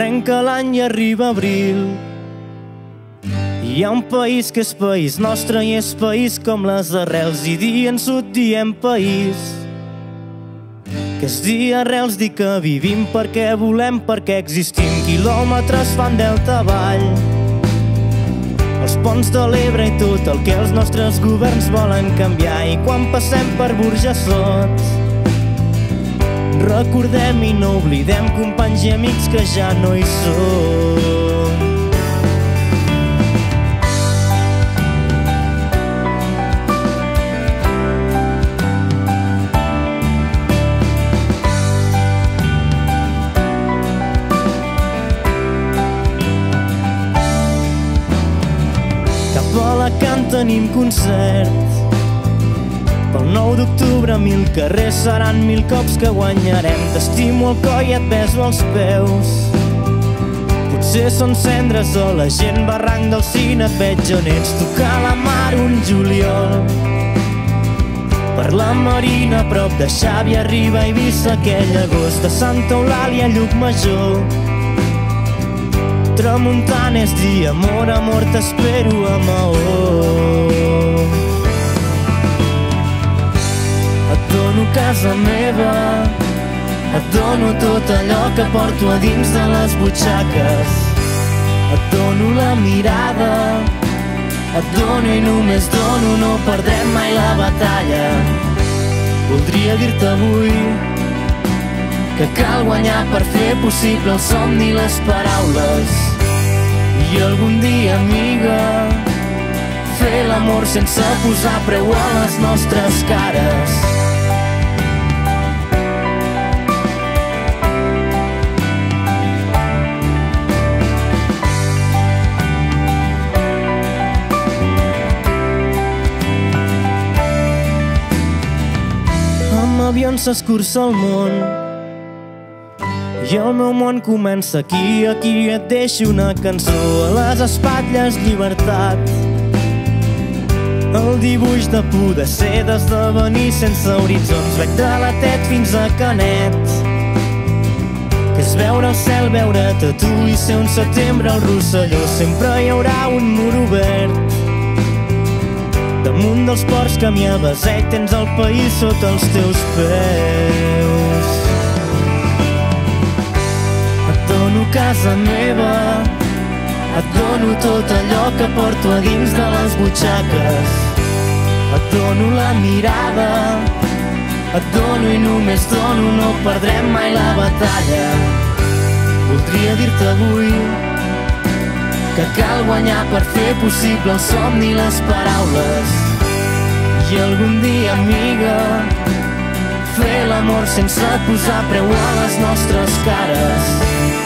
tanca l'any i arriba abril. Hi ha un país que és país nostre i és país com les arrels i dia en sud diem país. Que és dia arrels dir que vivim perquè volem, perquè existim. Quilòmetres fan delta avall. Els ponts de l'Ebre i tot el que els nostres governs volen canviar. I quan passem per Burjassot, recordem i no oblidem companys i amics que ja no hi són. Cap a Alacant tenim concert. Pel 9 d'octubre mil carrers seran mil cops que guanyarem. T'estimo el coll i et beso els peus. Potser són cendres o la gent barranc del cine et veig on ets tocar la mar un juliol. Per la Marina, a prop de Xàbia, arriba a Eivissa aquell agost de Santa Eulàlia, Llucmajor. Tramuntana és dia, amor, amor, t'espero a Maó. Casa meva, et dono tot allò que porto a dins de les butxaques. Et dono la mirada, et dono i només dono, no perdrem mai la batalla. Voldria dir-te avui que cal guanyar per fer possible el somni i les paraules. I algun dia, amiga, fer l'amor sense posar preu a les nostres cares. Avions s'escurça el món i el meu món comença aquí, aquí et deixo una cançó a les espatlles llibertat. El dibuix de poder ser d'esdevenir sense horitzons, veig de la tet fins a Canet. Que és veure el cel, veure't a tu i ser un setembre al Rosselló, sempre hi haurà un mur obert. Damunt dels ports camí a Beset tens el país sota els teus peus. Et dono casa meva, et dono tot allò que porto a dins de les butxaques. Et dono la mirada, et dono i només dono, no perdrem mai la batalla. Voldria dir-te avui que cal guanyar per fer possible el somni i les paraules. I algun dia, amiga, fer l'amor sense posar preu a les nostres cares.